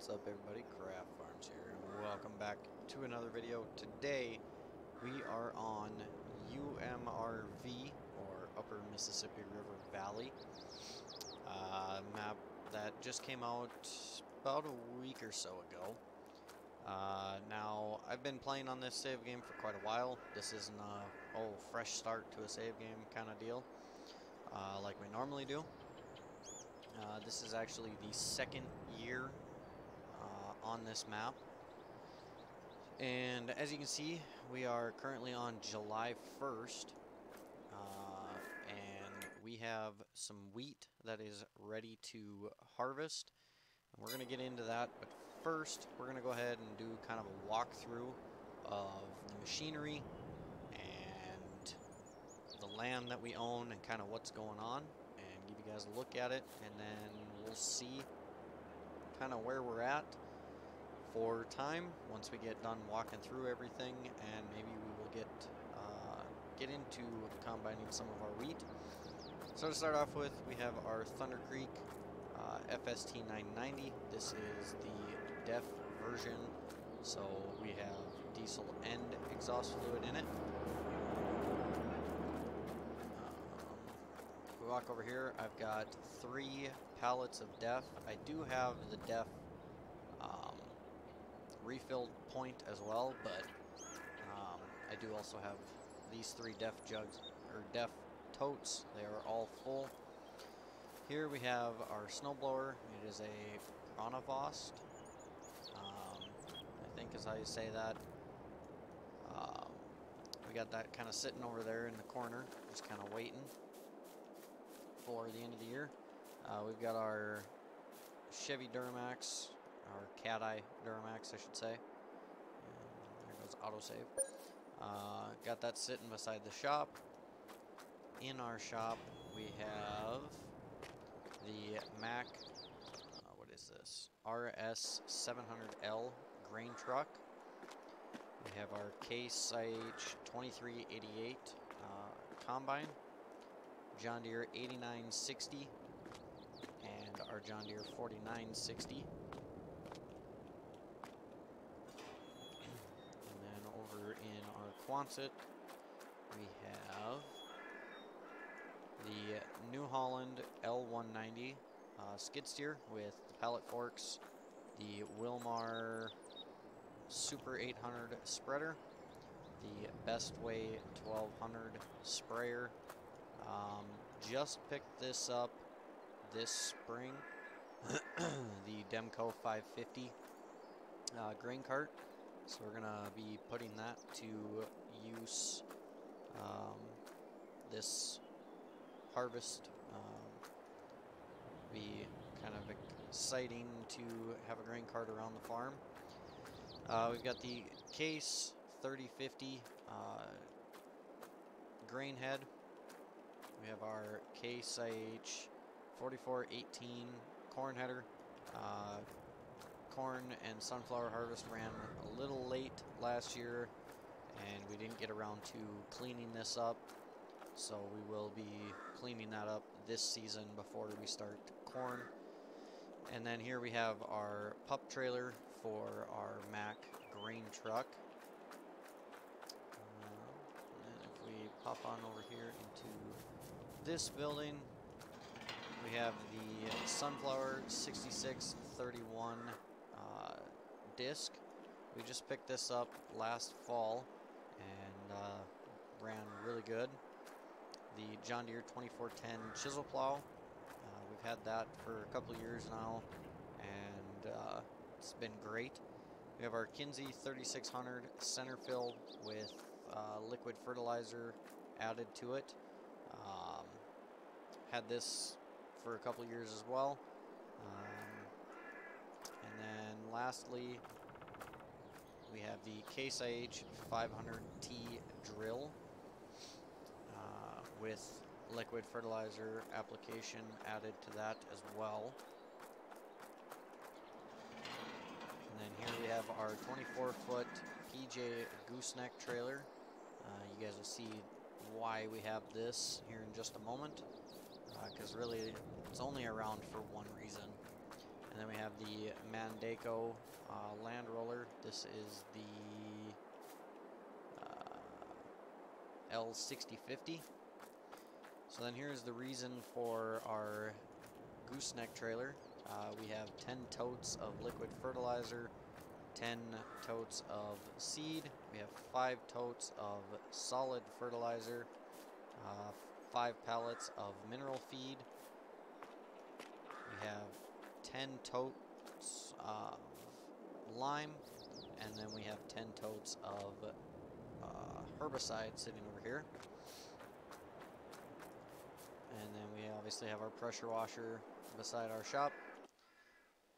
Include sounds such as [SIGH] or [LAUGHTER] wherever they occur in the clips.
What's up everybody, Kraft Farms here, and welcome back to another video. Today, we are on UMRV, or Upper Mississippi River Valley, uh, map that just came out about a week or so ago. Uh, now, I've been playing on this save game for quite a while. This isn't a, oh, fresh start to a save game kind of deal, uh, like we normally do. Uh, this is actually the second year on this map. And as you can see, we are currently on July 1st. Uh, and we have some wheat that is ready to harvest. And we're going to get into that, but first we're going to go ahead and do kind of a walkthrough of the machinery and the land that we own and kind of what's going on and give you guys a look at it and then we'll see kind of where we're at for time once we get done walking through everything and maybe we will get uh, get into combining some of our wheat. So to start off with we have our Thunder Creek uh, FST 990. This is the DEF version so we have diesel and exhaust fluid in it. Um, we walk over here, I've got three pallets of DEF. I do have the DEF refilled point as well, but um, I do also have these three DEF jugs, or DEF totes. They are all full. Here we have our snowblower. It is a Chronovost. Um, I think is how you say that. Um, we got that kind of sitting over there in the corner, just kind of waiting for the end of the year. Uh, we've got our Chevy Duramax, our Cat Eye Duramax, I should say. And there goes autosave. Uh, got that sitting beside the shop. In our shop, we have the Mack, uh, what is this? RS 700L grain truck. We have our Case IH 2388 uh, combine, John Deere 8960, and our John Deere 4960. And then over in it. We have the New Holland L190 uh, skid steer with the pallet forks, the Willmar Super 800 spreader, the Bestway 1200 sprayer. Um, just picked this up this spring, [CLEARS THROAT] the Demco 550 uh, grain cart. So we're gonna be putting that to use um, this harvest. Um, be kind of exciting to have a grain cart around the farm. Uh, we've got the Case 3050 uh, grain head. We have our Case IH 4418 corn header. Uh, corn and sunflower harvest ran a little late last year and we didn't get around to cleaning this up. So we will be cleaning that up this season before we start corn. And then here we have our pup trailer for our Mack grain truck. Uh, and if we pop on over here into this building we have the sunflower 6631 uh, disc. We just picked this up last fall uh, ran really good. The John Deere 2410 chisel plow. Uh, we've had that for a couple years now and uh, it's been great. We have our Kinze 3600 center fill with uh, liquid fertilizer added to it. Um, had this for a couple years as well. Um, and then lastly, we have the Case IH 500T drill uh, with liquid fertilizer application added to that as well. And then here we have our 24 foot PJ gooseneck trailer. Uh, you guys will see why we have this here in just a moment because uh, really it's only around for one reason and then we have the Mandako uh, Land Roller. This is the uh, L6050. So then here's the reason for our gooseneck trailer. Uh, we have 10 totes of liquid fertilizer, 10 totes of seed, we have 5 totes of solid fertilizer, uh, 5 pallets of mineral feed, we have 10 totes of lime, and then we have 10 totes of uh, herbicide sitting over here. And then we obviously have our pressure washer beside our shop.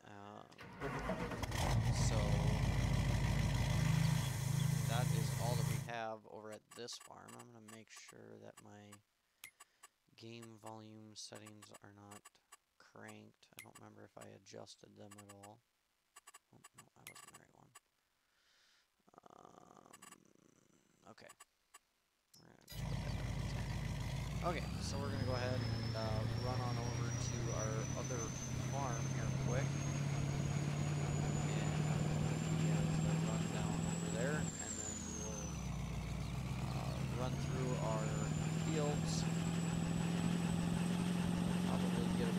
Um, so that is all that we have over at this farm. I'm going to make sure that my game volume settings are not cranked. I don't remember if I adjusted them at all. Oh, no, I wasn't the right one. Um, okay. Okay, so we're going to go ahead and uh, run on over to our other farm here quick. And run down over there, and then we'll uh, run through our fields. Probably get a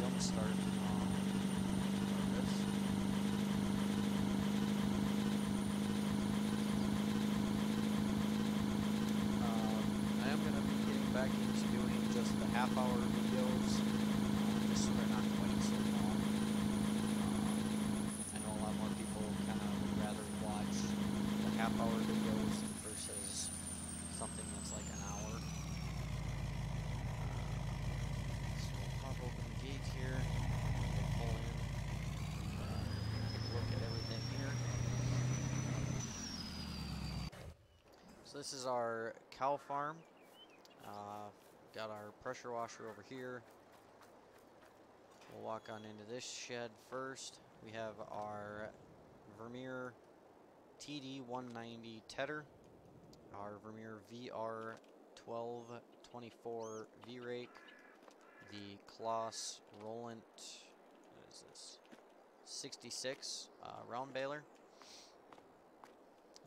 jump start on this. Um, I am going to be getting back into doing just the half hour videos, uh, not quite so long. Um, I know a lot more people kind of would rather watch the half hour videos versus something that's like an hour. Uh, so we'll pop open the gate uh, take a look at everything here. So this is our cow farm. Got our pressure washer over here. We'll walk on into this shed first. We have our Vermeer TD190 Tedder, our Vermeer VR1224 V-Rake, the Claas Rollant, what is this, 66 uh, round baler,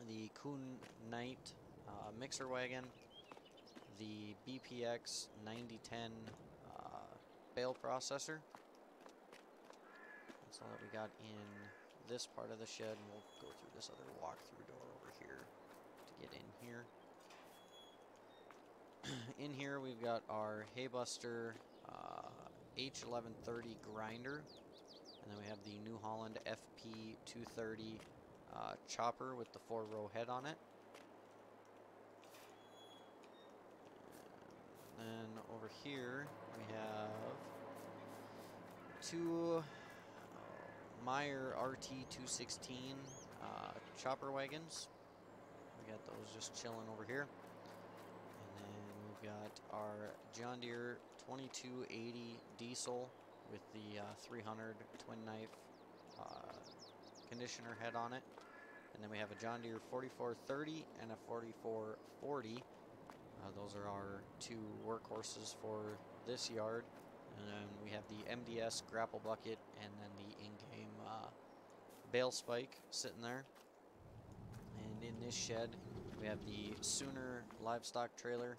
the Kuhn Knight uh, mixer wagon, the BPX 9010 uh, bale processor. That's all that we got in this part of the shed, and we'll go through this other walk-through door over here to get in here. [CLEARS THROAT] in here, we've got our Haybuster uh, H1130 grinder, and then we have the New Holland FP230 uh, chopper with the four-row head on it. Then over here we have two uh, Meyer RT216 uh, chopper wagons. We got those just chilling over here. And then we've got our John Deere 2280 diesel with the uh, 300 twin knife uh, conditioner head on it. And then we have a John Deere 4430 and a 4440. Uh, those are our two workhorses for this yard. And then we have the MDS grapple bucket and then the in-game uh, bale spike sitting there. And in this shed, we have the Sooner livestock trailer.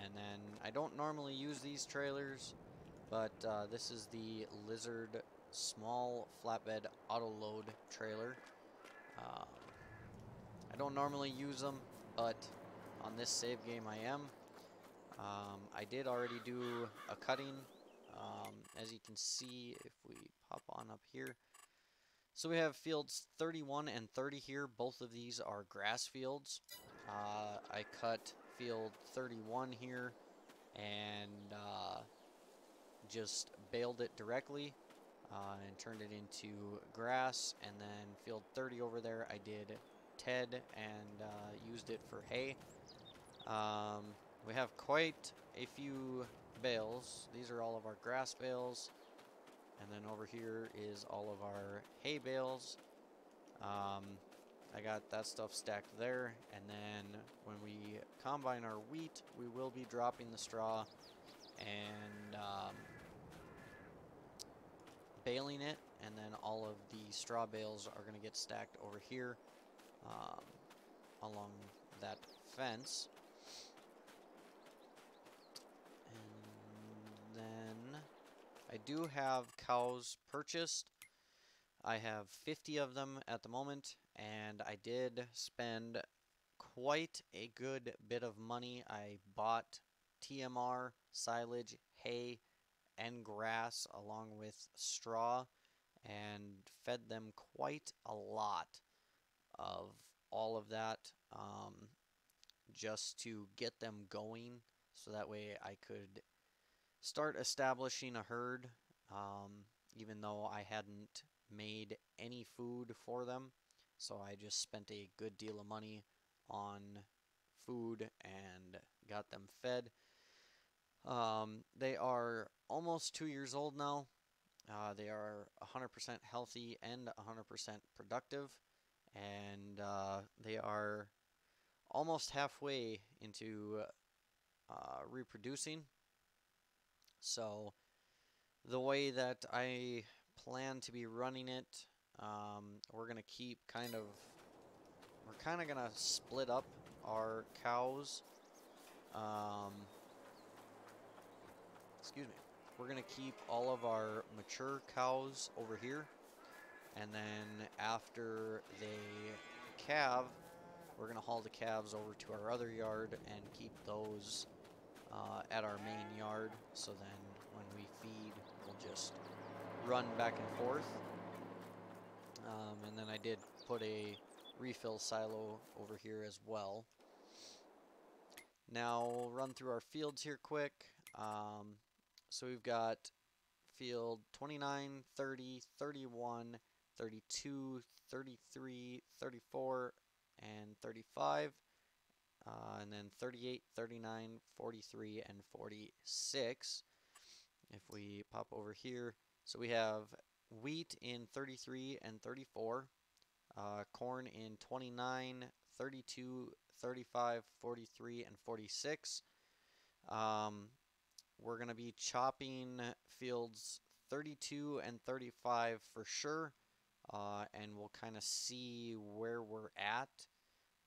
And then I don't normally use these trailers, but uh, this is the Lizard small flatbed auto load trailer. Um, I don't normally use them, but on this save game I am. Um, I did already do a cutting, um, as you can see if we pop on up here. So we have fields 31 and 30 here. Both of these are grass fields. Uh, I cut field 31 here and uh, just baled it directly uh, and turned it into grass. And then field 30 over there, I did Ted and uh, used it for hay. Um, we have quite a few bales. These are all of our grass bales. And then over here is all of our hay bales. Um, I got that stuff stacked there. And then when we combine our wheat, we will be dropping the straw and um, baling it, and then all of the straw bales are going to get stacked over here um, along that fence. Then I do have cows purchased. I have 50 of them at the moment, and I did spend quite a good bit of money. I bought TMR, silage, hay, and grass along with straw and fed them quite a lot of all of that um, just to get them going so that way I could start establishing a herd um, even though I hadn't made any food for them so I just spent a good deal of money on food and got them fed um, they are almost two years old now. Uh, they are 100% healthy and 100% productive, and uh, they are almost halfway into uh, reproducing. So, the way that I plan to be running it, um, we're going to keep kind of, we're kind of going to split up our cows. Um, excuse me, we're going to keep all of our mature cows over here. And then after they calve, we're going to haul the calves over to our other yard and keep those uh, at our main yard. So then when we feed, we'll just run back and forth. Um, and then I did put a refill silo over here as well. Now we'll run through our fields here quick. Um, so we've got field 29, 30, 31, 32, 33, 34, and 35. Uh, and then 38, 39, 43, and 46. If we pop over here, so we have wheat in 33 and 34, uh, corn in 29, 32, 35, 43, and 46. Um, we're going to be chopping fields 32 and 35 for sure. Uh, and we'll kind of see where we're at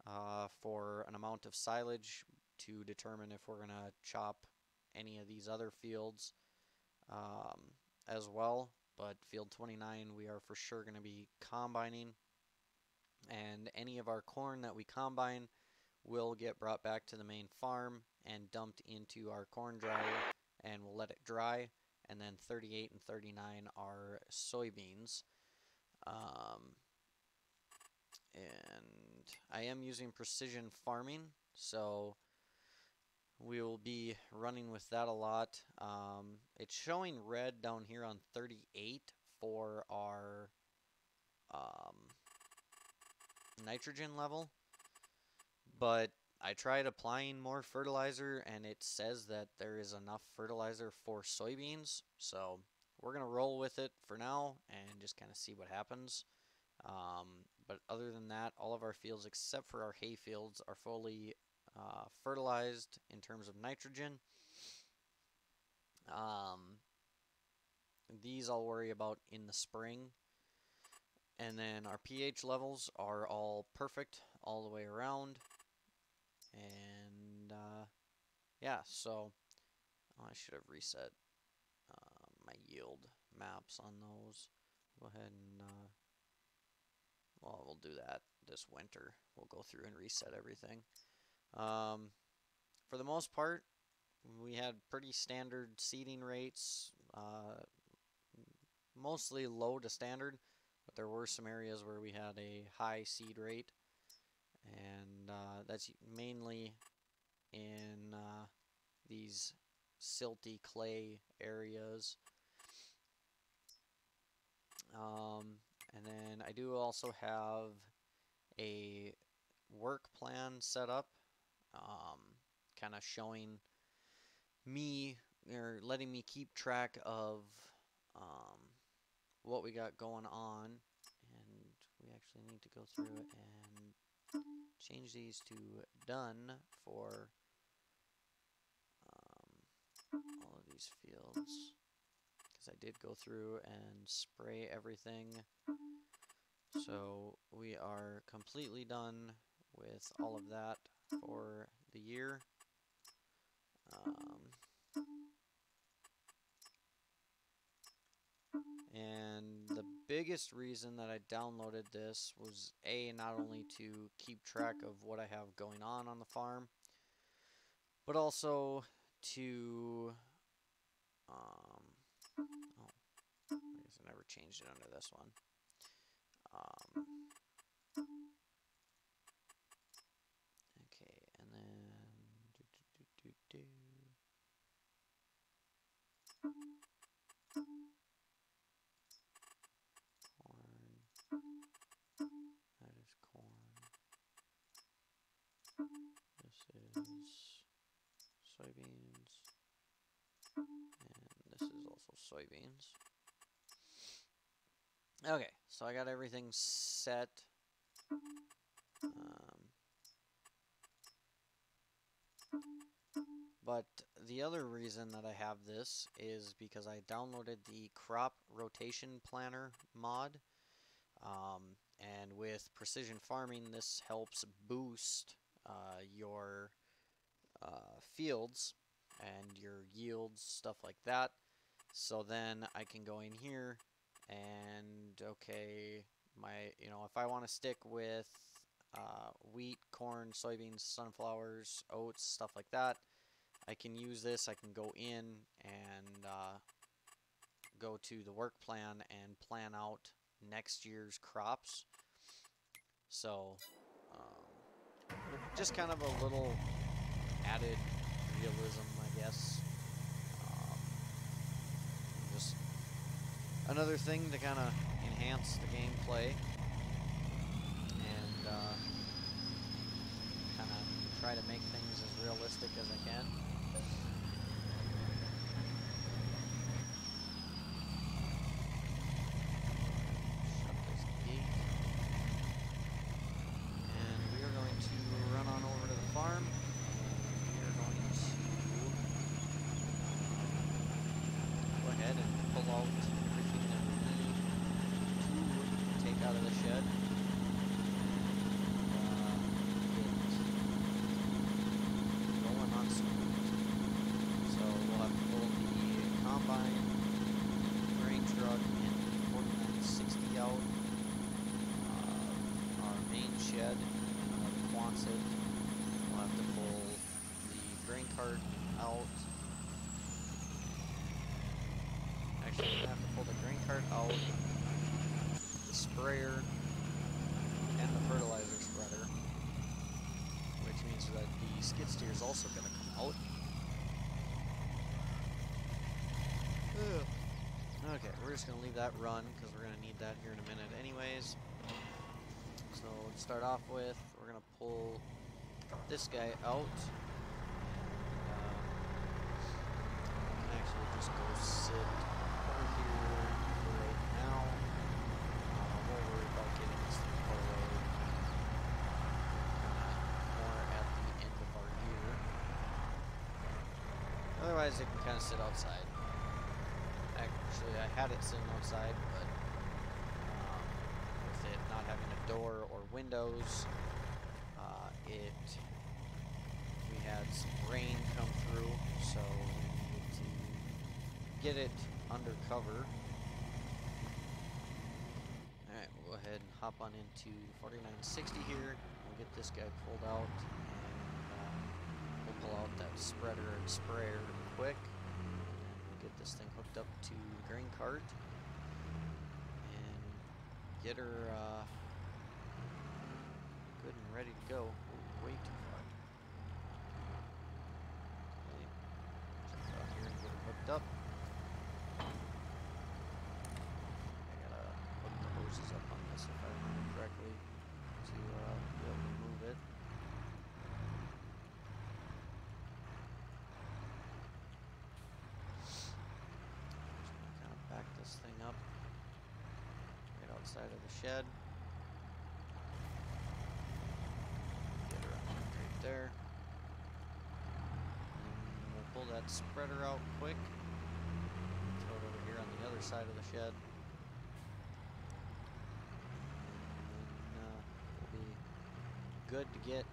uh, for an amount of silage to determine if we're going to chop any of these other fields um, as well. But field 29 we are for sure going to be combining. And any of our corn that we combine will get brought back to the main farm and dumped into our corn dryer and we'll let it dry. And then 38 and 39 are soybeans. Um, I am using precision farming, so we will be running with that a lot. Um, it's showing red down here on 38 for our um, nitrogen level, but I tried applying more fertilizer and it says that there is enough fertilizer for soybeans. So we're going to roll with it for now and just kind of see what happens. Um, but other than that, all of our fields except for our hay fields are fully uh, fertilized in terms of nitrogen. Um, these I'll worry about in the spring. And then our pH levels are all perfect all the way around. And uh, yeah, so oh, I should have reset uh, my yield maps on those. Go ahead and, uh, well, we'll do that this winter. We'll go through and reset everything. Um, for the most part, we had pretty standard seeding rates, uh, mostly low to standard, but there were some areas where we had a high seed rate and uh, that's mainly in uh, these silty clay areas. Um, and then I do also have a work plan set up, um, kind of showing me or letting me keep track of um, what we got going on. And we actually need to go through and change these to done for um, all of these fields because I did go through and spray everything. So we are completely done with all of that for the year. Um, and the biggest reason that I downloaded this was A, not only to keep track of what I have going on on the farm, but also to, um, never changed it under this one. Um, I got everything set. Um, but the other reason that I have this is because I downloaded the crop rotation planner mod. Um, and with precision farming, this helps boost uh, your uh, fields and your yields, stuff like that. So then I can go in here and okay, my you know if I want to stick with uh, wheat, corn, soybeans, sunflowers, oats, stuff like that, I can use this. I can go in and uh, go to the work plan and plan out next year's crops. So, um, just kind of a little added realism, I guess. Um, just another thing to kind of enhance the gameplay and uh, kind of try to make things as realistic as I can. And we are going to run on over to the farm. We are going to go ahead and pull out everything that we need to take out of the shed. Uh, get going on some So we'll have to pull the combine, grain truck, and the 4960 out. Uh, our main shed, uh, the Quonset. We'll have to pull the grain cart out. Actually, we're gonna have to pull the grain cart out, the sprayer, and the fertilizer spreader. Which means that the skid steer is also gonna come out. Ugh. Just gonna leave that run because we're gonna need that here in a minute anyways. So to start off with, we're gonna pull this guy out. Can actually just go sit over here for right now. Uh, won't worry about getting this thing away. More at the end of our year. Otherwise, it can kind of sit outside. I had it sitting outside, but um, with it not having a door or windows, uh, it we had some rain come through, so we needed to get it under cover. Alright, we'll go ahead and hop on into 4960 here. We'll get this guy pulled out, and uh, we'll pull out that spreader and sprayer quick. This thing hooked up to the grain cart. And get her uh, good and ready to go. Ooh, way too far. Okay. Out here and get her hooked up. I gotta hook the hoses up on this if I remember correctly to uh, be able to move it. Just gonna kind of back this thing up outside of the shed. Get up right there. And we'll pull that spreader out quick. Throw it over here on the other side of the shed. And uh, we'll be good to get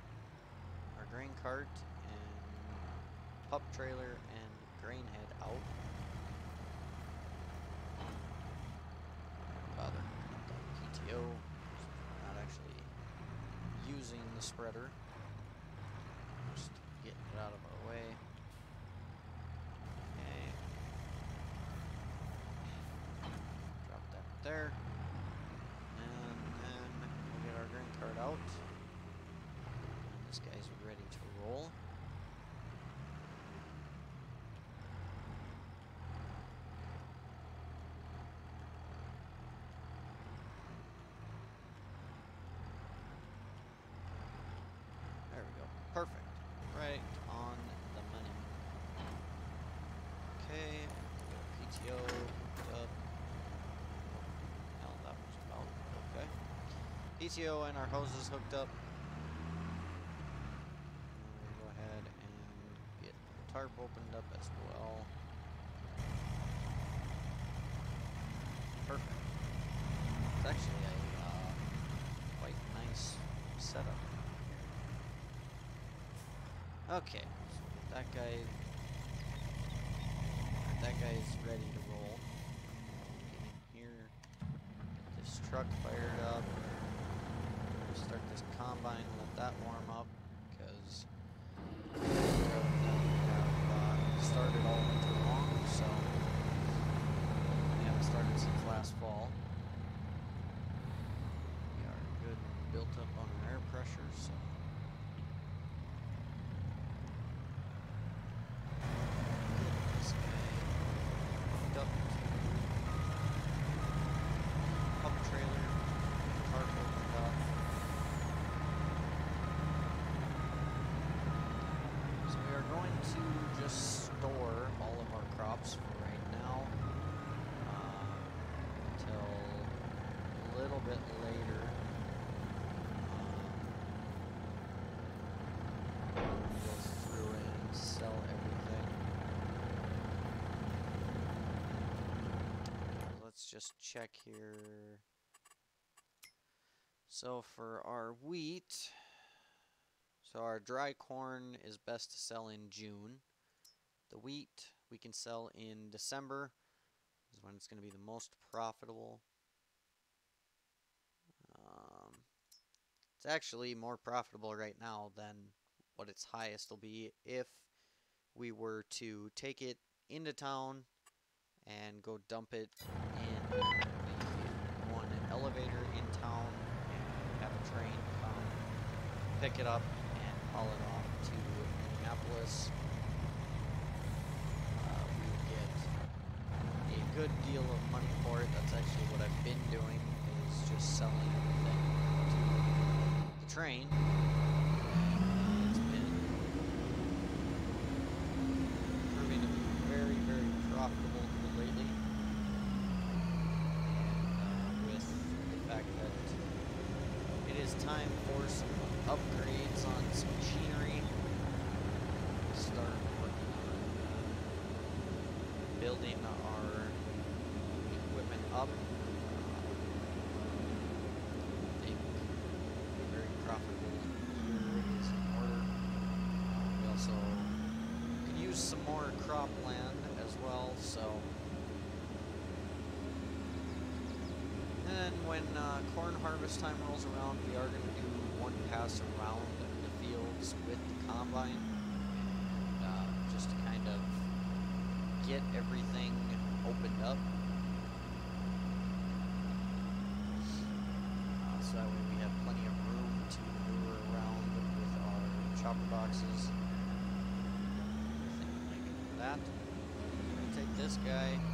our grain cart and pup trailer and grain head out. PTO. Not actually using the spreader. Just getting it out of our way. Okay. Drop that there. And then we'll get our grain cart out. And this guy's ready to roll. There we go. Perfect. Right on the money. Okay. PTO hooked up. Hell, that was about okay. PTO and our hoses hooked up. And go ahead and get the tarp opened up as well. Perfect. It's actually a uh, quite nice setup. Okay, so that guy, that guy is ready to roll. Get in here, get this truck fired up, start this combine, let that warm up, because we have uh, started all winter long, so we haven't started since last fall. We are good built up on our air pressure, so. Get this guy hooked up to pump trailer, tarp opened up. So we are going to just store all of our crops for right now uh, until a little bit later. Um, go through and sell everything. Let's just check here. So for our wheat, so our dry corn is best to sell in June. The wheat we can sell in December is when it's going to be the most profitable. Um, it's actually more profitable right now than what its highest will be if we were to take it into town and go dump it one elevator in town and have a train come pick it up and haul it off to Minneapolis. Uh, we get a good deal of money for it. That's actually what I've been doing is just selling everything to the train. It's been proving to be very, very profitable lately. And uh, with the fact that it is time for some upgrades on some machinery. Start working on uh, building our equipment up. Uh, think a very profitable. Uh, we also could use some more cropland as well, so And then when uh, corn harvest time rolls around, we are going to do one pass around the fields with the combine, and uh, just to kind of get everything opened up. Uh, so that way we have plenty of room to maneuver around with our chopper boxes. Everything like that. I'm going to take this guy.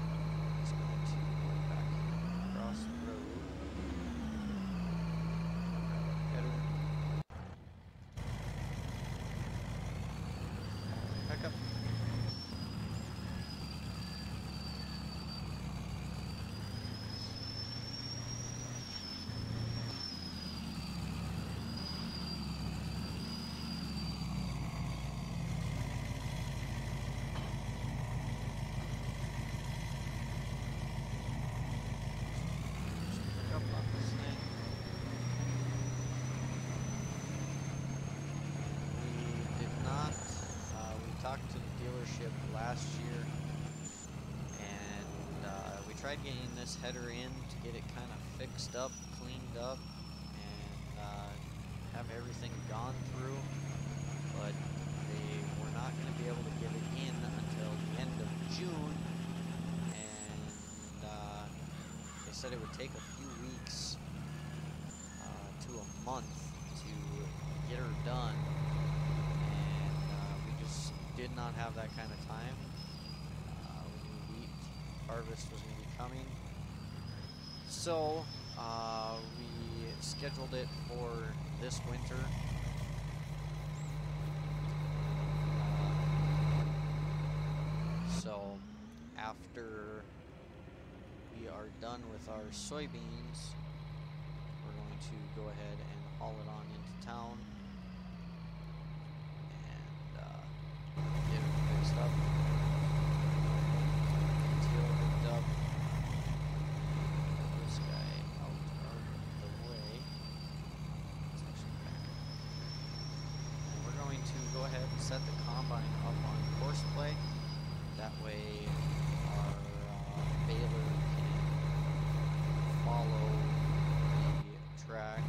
ship last year, and uh, we tried getting this header in to get it kind of fixed up, cleaned up, and uh, have everything gone through, but they were not going to be able to get it in until the end of June, and uh, they said it would take a few weeks uh, to a month did not have that kind of time. Uh, we knew wheat harvest was going to be coming, so uh, we scheduled it for this winter. So after we are done with our soybeans, we're going to go ahead and haul it on into town and uh, get it fixed up. Until hooked up. This guy out of the way. It's actually back. And we're going to go ahead and set the combine up on course play. That way our uh, baler can follow the track.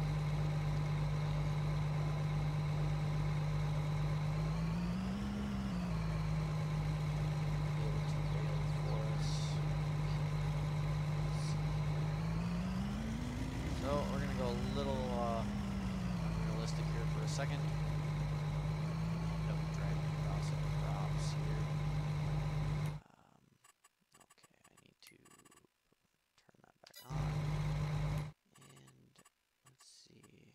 Be able to bale for us. So we're gonna go a little uh, unrealistic here for a second. Um, okay, I need to turn that back on. And let's see.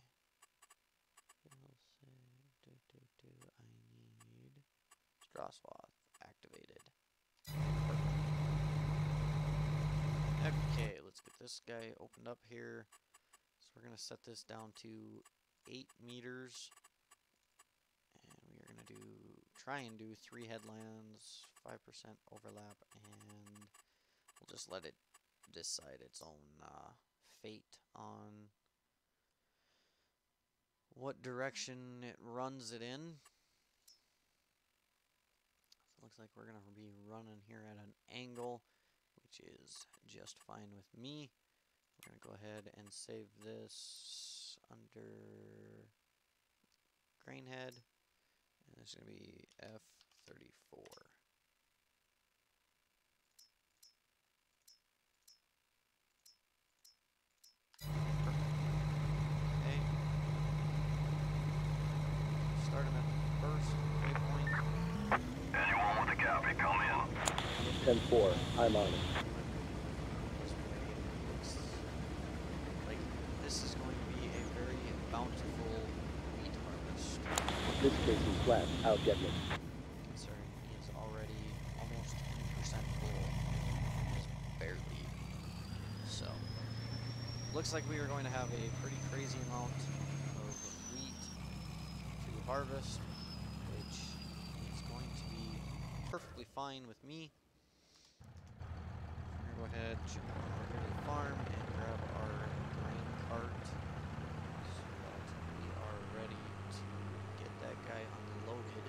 Do do do. I need activated. Perfect. Okay, let's get this guy opened up here. We're gonna set this down to eight meters. And we are gonna do try and do three headlands, five percent overlap, and we'll just let it decide its own uh, fate on what direction it runs it in. So it looks like we're gonna be running here at an angle, which is just fine with me. We're gonna go ahead and save this under grain head, and this is gonna be F34. Okay. Start him at the first waypoint. Anyone with a copy, come in. 10-4, I'm on it. This way looks like this is going to be a very bountiful wheat harvest. This case is flat. I'll get me. Considering he is already almost 10% full. Just barely. So, looks like we are going to have a pretty crazy amount of wheat to harvest, which is going to be perfectly fine with me. We're gonna go ahead, here to the farm, and grab our grain cart so that we are ready to get that guy unloaded.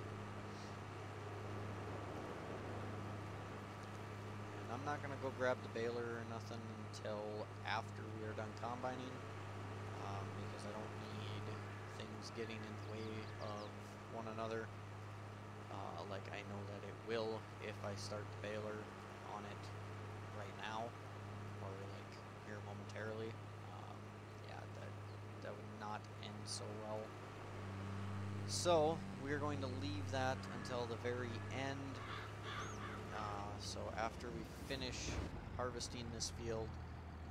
Not gonna go grab the baler or nothing until after we are done combining, um, because I don't need things getting in the way of one another. Uh, like I know that it will if I start the baler on it right now, or like here momentarily. Um, yeah, that that would not end so well. So we're going to leave that until the very end. After we finish harvesting this field,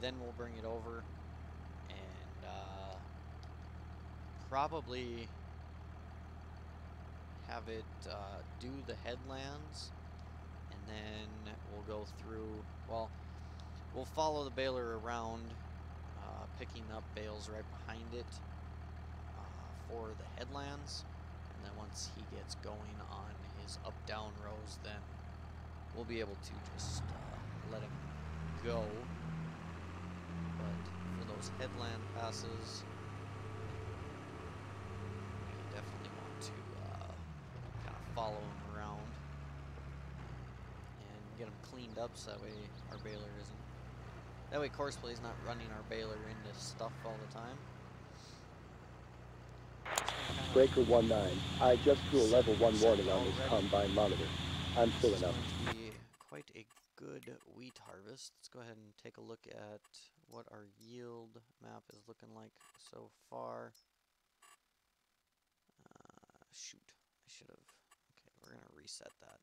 then we'll bring it over and uh, probably have it uh, do the headlands, and then we'll go through. Well, we'll follow the baler around, uh, picking up bales right behind it uh, for the headlands, and then once he gets going on his up-down rows, then we'll be able to just uh, let him go. But for those headland passes, we definitely want to uh, kind of follow him around and get him cleaned up so that way our baler isn't That way Courseplay's not running our baler into stuff all the time. Just gonna kinda- Breaker 1-9. I just threw a level 1 warning on this combine monitor. I'm This filling is up. going to be quite a good wheat harvest. Let's go ahead and take a look at what our yield map is looking like so far. Uh, shoot, I should have. Okay, we're gonna reset that.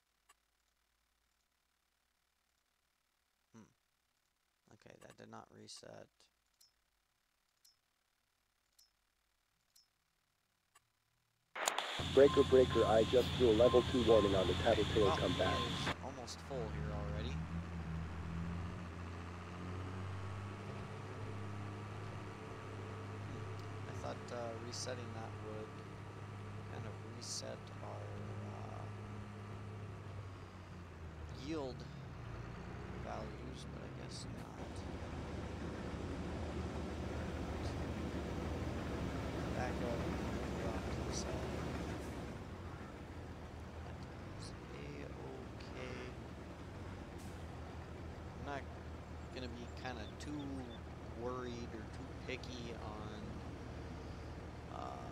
Hmm. Okay, that did not reset. Breaker, breaker, I just threw a level 2 warning on the Tattletale Wow, come back. almost full here already. Hmm, I thought uh, resetting that would kind of reset our uh, yield values, but I guess not. Back up, move off to. I'm not gonna be kind of too worried or too picky on uh,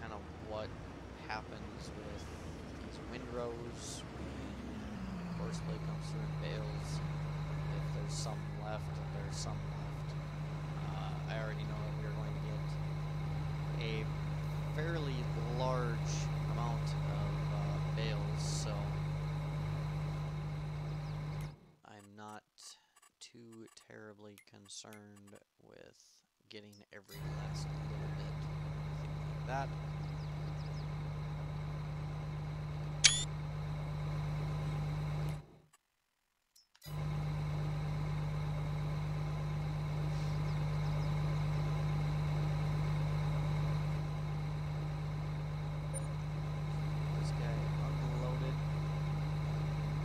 kind of what happens with windrows when Courseplay comes through. If there's some left, there's some left. Uh, I already know that we are going to get a fairly large amount of uh, bales, so I'm not too terribly concerned with getting every last little bit, like that. This guy unloaded.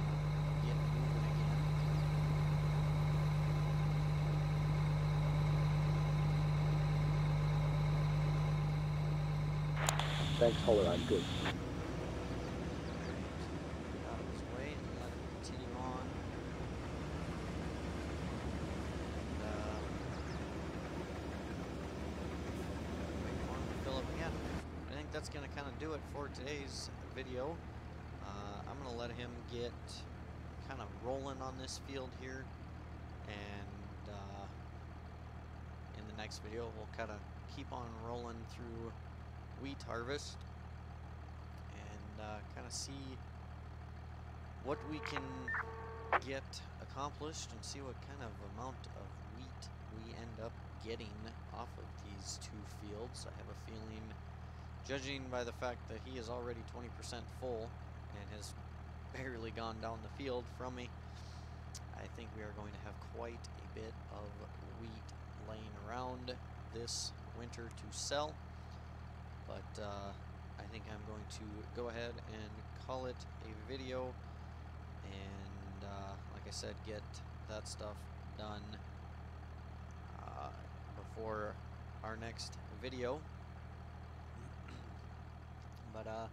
Uh, get moving again. Thanks, Holler, I'm good. Get out of his way and let him continue on. And, uh, wait for him to fill up again. I think that's going to kind of do it for today's video. Uh, I'm going to let him get kind of rolling on this field here. And uh, in the next video, we'll kind of keep on rolling through wheat harvest and uh, kind of see what we can get accomplished and see what kind of amount of wheat we end up getting off of these two fields. I have a feeling, judging by the fact that he is already 20% full and has barely gone down the field from me, I think we are going to have quite a bit of wheat laying around this winter to sell. But uh, I think I'm going to go ahead and call it a video and uh, like I said get that stuff done uh, before our next video. [CLEARS THROAT] But uh,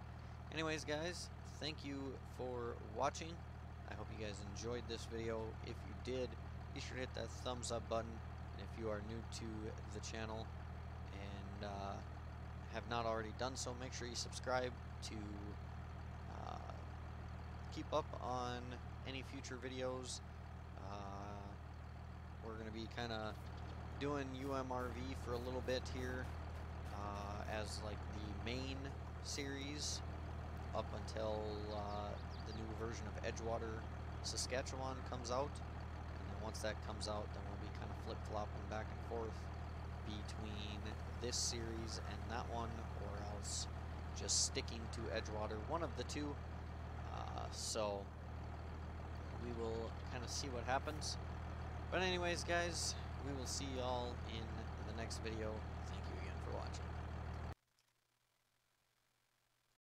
anyways guys thank you for watching. I hope you guys enjoyed this video. If you did be sure to hit that thumbs up button if you are new to the channel. And uh, have not already done so, make sure you subscribe to uh, keep up on any future videos. Uh, we're going to be kind of doing UMRV for a little bit here uh, as like the main series up until uh, the new version of Edgewater Saskatchewan comes out. And then once that comes out, then we'll be kind of flip-flopping back and forth between this series and that one, or else just sticking to Edgewater, one of the two. Uh, so we will kind of see what happens. But anyways, guys, we will see y'all in the next video.